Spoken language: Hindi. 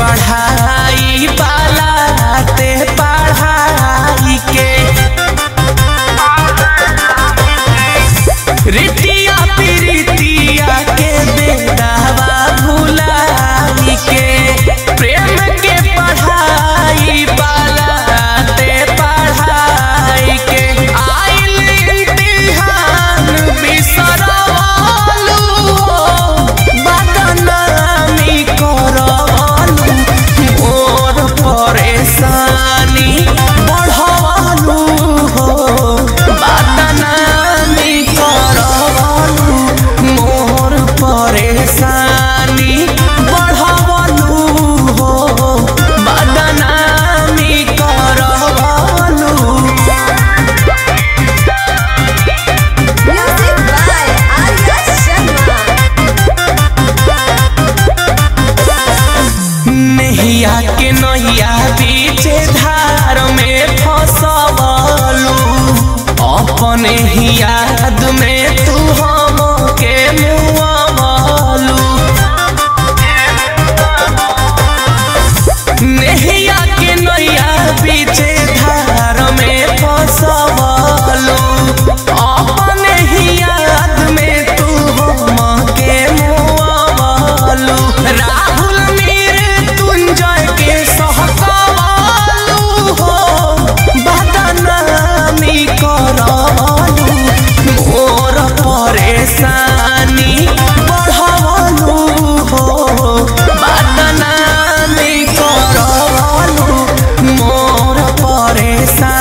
पढ़ाई वाला ते पढ़ाई के। नैया के नैया पीछे धार में फसवलू। अपने ही याद ऐसा